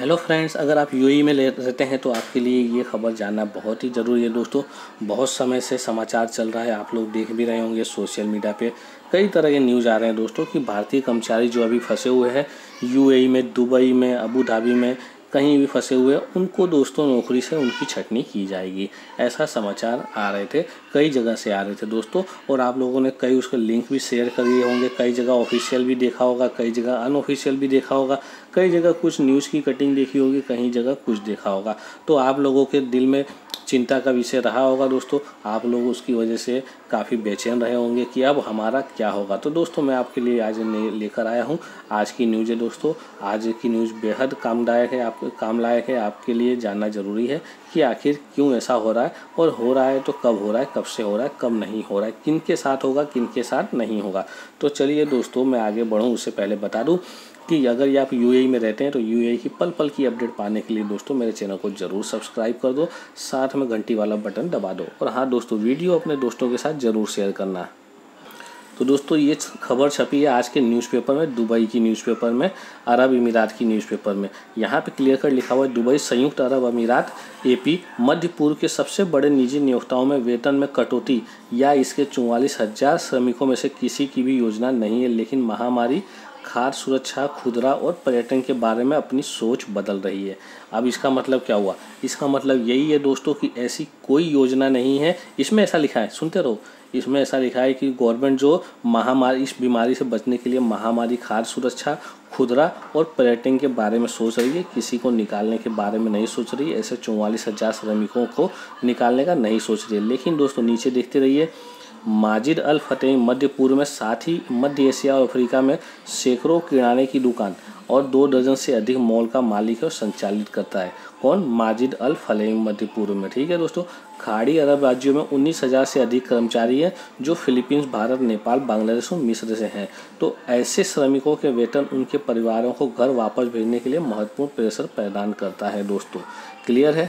Hello friends अगर आप UAE में ले रहते हैं तो आपके लिए ये खबर जानना बहुत ही ज़रूरी है दोस्तों। बहुत समय से समाचार चल रहा है, आप लोग देख भी रहे होंगे सोशल मीडिया पे। कई तरह के न्यूज़ आ रहे हैं दोस्तों कि भारतीय कर्मचारी जो अभी फंसे हुए हैं यूएई में, दुबई में, अबू धाबी में कहीं भी फंसे हुए उनको दोस्तों नौकरी से उनकी छटनी की जाएगी। ऐसा समाचार आ रहे थे, कई जगह से आ रहे थे दोस्तों, और आप लोगों ने कई उसके लिंक भी शेयर करिए होंगे, कई जगह ऑफिशियल भी देखा होगा, कई जगह अनऑफिशियल भी देखा होगा, कई जगह कुछ न्यूज़ की कटिंग देखी होगी, कहीं जगह कुछ देखा होगा। तो आप लोगों के दिल में चिंता का विषय रहा होगा दोस्तों। आप लोग उसकी वजह से काफ़ी बेचैन रहे होंगे कि अब हमारा क्या होगा। तो दोस्तों, मैं आपके लिए आज लेकर आया हूँ। आज की न्यूज़ है दोस्तों। आज की न्यूज़ बेहद कामदायक है आप काम लायक है, आपके लिए जानना ज़रूरी है कि आखिर क्यों ऐसा हो रहा है और हो रहा है तो कब हो रहा है, कब से हो रहा है, कब नहीं हो रहा है, किन के साथ होगा, किन के साथ नहीं होगा। तो चलिए दोस्तों, मैं आगे बढ़ूँ, उससे पहले बता दूँ कि अगर ये आप यू में रहते हैं तो यूएई की पल पल की अपडेट पाने के लिए दोस्तों मेरे चैनल को ज़रूर सब्सक्राइब कर दो, साथ में घंटी वाला बटन दबा दो और हाँ दोस्तों, वीडियो अपने दोस्तों के साथ ज़रूर शेयर करना। तो दोस्तों, ये खबर छपी है आज के न्यूज़पेपर में, दुबई की न्यूज़पेपर में, अरब अमीरात की न्यूज़पेपर में। यहाँ पे क्लियर कर लिखा हुआ है, दुबई संयुक्त अरब अमीरात एपी मध्य पूर्व के सबसे बड़े निजी नियोक्ताओं में वेतन में कटौती या इसके चौवालीस हज़ार श्रमिकों में से किसी की भी योजना नहीं है, लेकिन महामारी खाद्य सुरक्षा, खुदरा और पर्यटन के बारे में अपनी सोच बदल रही है। अब इसका मतलब क्या हुआ? इसका मतलब यही है दोस्तों कि ऐसी कोई योजना नहीं है। इसमें ऐसा लिखा है, सुनते रहो। इसमें ऐसा लिखा है कि गवर्नमेंट जो महामारी, इस बीमारी से बचने के लिए महामारी, खाद्य सुरक्षा, खुदरा और पर्यटन के बारे में सोच रही है। किसी को निकालने के बारे में नहीं सोच रही, ऐसे चौवालीस हज़ार श्रमिकों को निकालने का नहीं सोच रही है। लेकिन दोस्तों, नीचे देखते रहिए माजिद अल फतेह मध्य पूर्व में साथ ही मध्य एशिया और अफ्रीका में सैकड़ों किराने की दुकान और दो दर्जन से अधिक मॉल का मालिक और संचालित करता है। कौन? माजिद अल फलेम मध्य पूर्व में। ठीक है दोस्तों, खाड़ी अरब राज्यों में उन्नीस हज़ार से अधिक कर्मचारी हैं जो फिलीपींस, भारत, नेपाल, बांग्लादेश और मिस्र से हैं। तो ऐसे श्रमिकों के वेतन उनके परिवारों को घर वापस भेजने के लिए महत्वपूर्ण प्रेशर प्रदान करता है दोस्तों। क्लियर है?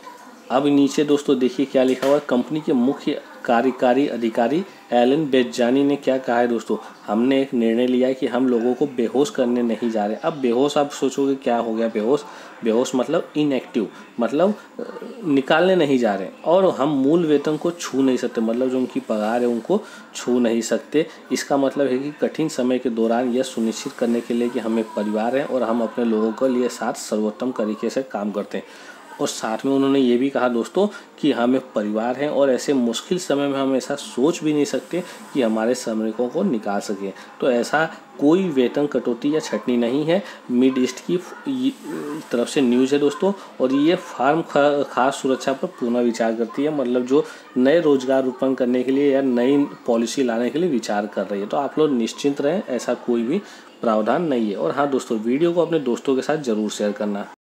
अब नीचे दोस्तों देखिए क्या लिखा हुआ है। कंपनी के मुख्य कार्यकारी अधिकारी एलन बेजानी ने क्या कहा है दोस्तों? हमने एक निर्णय लिया है कि हम लोगों को बेहोश करने नहीं जा रहे। अब बेहोश आप सोचोगे क्या हो गया बेहोश? बेहोश मतलब इनएक्टिव मतलब निकालने नहीं जा रहे। और हम मूल वेतन को छू नहीं सकते मतलब जो उनकी पगार है उनको छू नहीं सकते। इसका मतलब है कि कठिन समय के दौरान यह सुनिश्चित करने के लिए कि हम एक परिवार हैं और हम अपने लोगों के लिए साथ सर्वोत्तम तरीके से काम करते हैं। और साथ में उन्होंने ये भी कहा दोस्तों कि हम एक परिवार हैं और ऐसे मुश्किल समय में हम ऐसा सोच भी नहीं सकते कि हमारे श्रमिकों को निकाल सकें। तो ऐसा कोई वेतन कटौती या छटनी नहीं है। मिड ईस्ट की तरफ़ से न्यूज़ है दोस्तों और ये फार्म खास सुरक्षा पर पुनः विचार करती है। मतलब जो नए रोज़गार उत्पन्न करने के लिए या नई पॉलिसी लाने के लिए विचार कर रही है। तो आप लोग निश्चिंत रहें, ऐसा कोई भी प्रावधान नहीं है। और हाँ दोस्तों, वीडियो को अपने दोस्तों के साथ ज़रूर शेयर करना।